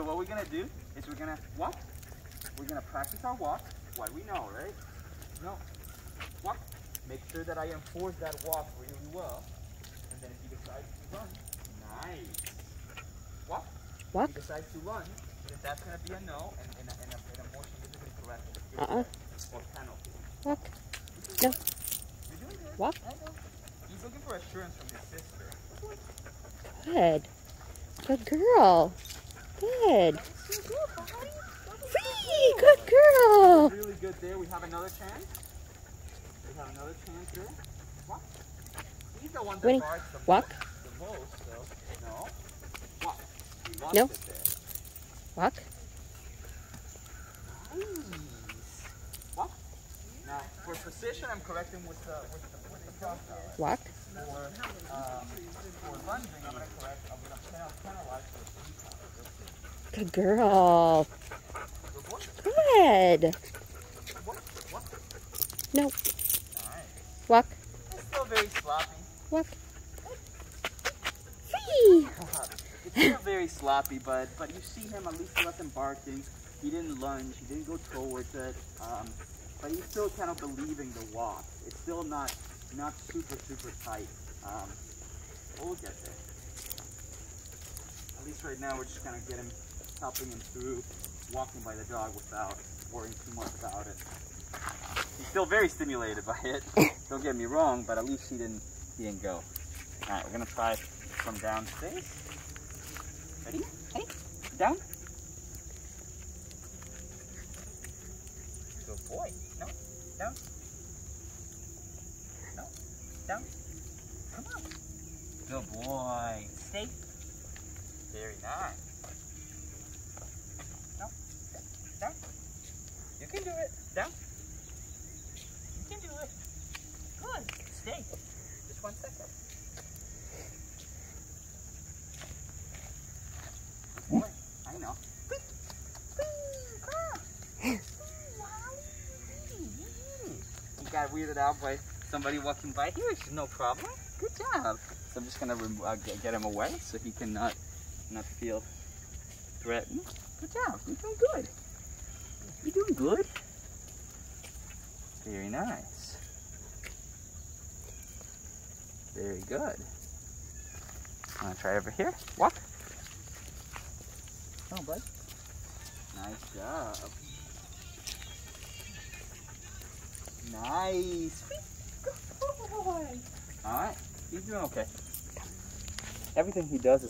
So what we're gonna do is we're gonna walk. We're gonna practice our walk. What we know, right? No. Walk. Make sure that I enforce that walk really well. And then if he decides to run, nice. Walk. Walk. If he decides to run, then that's gonna be a no and, and, a, and, a, and a more significant correction. Uh-uh. Or penalty. Walk. You're No. doing good. Walk. I know. He's looking for assurance from his sister. Good. Good girl. Good. Whee! Good girl. Really good there. We have another chance. We have another chance there. Walk. He's the one that Winnie, the walk. most, the most, though. No. Walk. Lost No. it there. Walk. Nice. Walk. Now, for position, I'm correcting with the with the with the. Walk. For um, for lunging, I'm gonna correct. I'm gonna penal- penalize for three counts. That's it. Good girl. Good boy. Good. Good boy. Walk. No. Walk. It's still very sloppy. Walk. Whee! It's still very sloppy, but but you see him at least he wasn't barking. He didn't lunge. He didn't go towards it. Um, but he's still kind of believing the walk. It's still not not super super tight. Um, we'll get there. At least right now we're just kind of getting helping him through walking by the dog without worrying too much about it. He's still very stimulated by it. Don't get me wrong, but at least he didn't he didn't go. All right, we're gonna try from downstairs. Ready? Hey, down. Good boy. No, down. No, down. Come on. Good boy. Stay. Very nice. No, down. You can do it. Down. You can do it. Good. Stay. Just one second. Boy, I know. You got weirded out by somebody walking by here. It's no problem. Good job. So I'm just gonna uh, get, get him away so he cannot not feel threatened. Good job. You're doing good. You're doing good. Very nice. Very good. I'm gonna try over here. Walk. Come on, bud. Nice job. Nice. Good boy. All right. He's doing okay. Everything he does is